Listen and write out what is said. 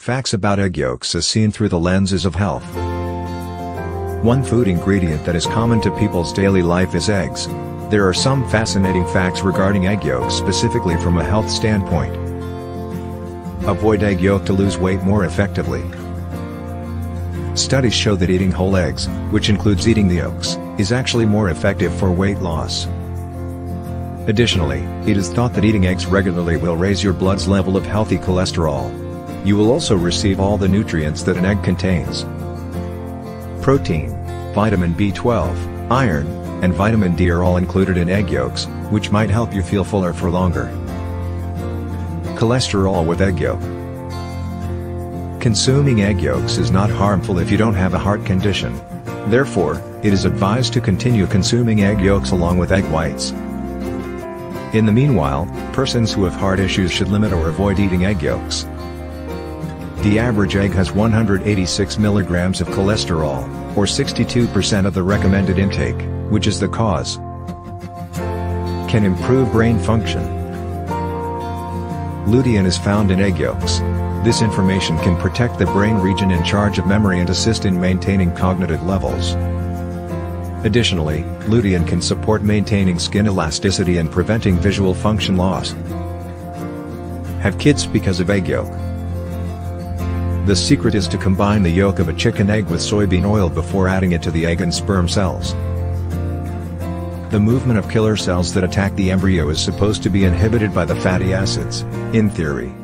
Facts about egg yolks as seen through the lenses of health. One food ingredient that is common to people's daily life is eggs. There are some fascinating facts regarding egg yolks specifically from a health standpoint. Avoid egg yolk to lose weight more effectively. Studies show that eating whole eggs, which includes eating the yolks, is actually more effective for weight loss. Additionally, it is thought that eating eggs regularly will raise your blood's level of healthy cholesterol. You will also receive all the nutrients that an egg contains. Protein, vitamin B12, iron, and vitamin D are all included in egg yolks, which might help you feel fuller for longer. Cholesterol with egg yolk. Consuming egg yolks is not harmful if you don't have a heart condition. Therefore, it is advised to continue consuming egg yolks along with egg whites. In the meanwhile, persons who have heart issues should limit or avoid eating egg yolks. The average egg has 186 milligrams of cholesterol, or 62% of the recommended intake, which is the cause. Can improve brain function. Lutein is found in egg yolks. This information can protect the brain region in charge of memory and assist in maintaining cognitive levels. Additionally, lutein can support maintaining skin elasticity and preventing visual function loss. Have kids because of egg yolk. The secret is to combine the yolk of a chicken egg with soybean oil before adding it to the egg and sperm cells. The movement of killer cells that attack the embryo is supposed to be inhibited by the fatty acids, in theory.